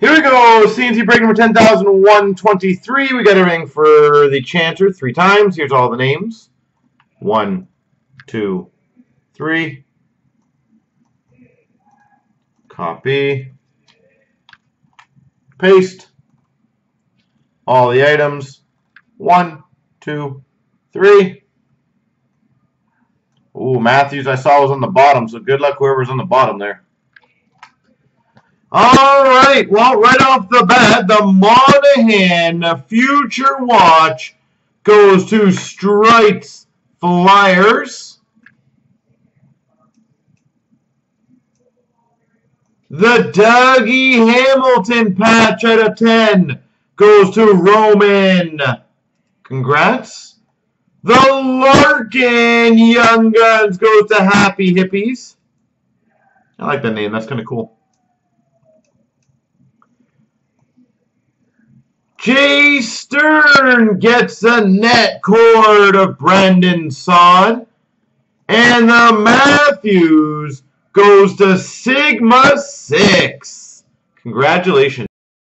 Here we go. CNC break number 10,123. We got a ring for the Chancer three times. Here's all the names. One, two, three. Copy. Paste. All the items. One, two, three. Ooh, Matthews I saw was on the bottom, so good luck whoever's on the bottom there. All right. Well, right off the bat, the Monahan Future Watch goes to Stripes Flyers. The Dougie Hamilton patch out of 10 goes to Roman. Congrats. The Larkin Young Guns goes to Happy Hippies. I like that name. That's kind of cool. Jay Stern gets a net cord of Brandon Saad. And the Matthews goes to Sigma 6. Congratulations.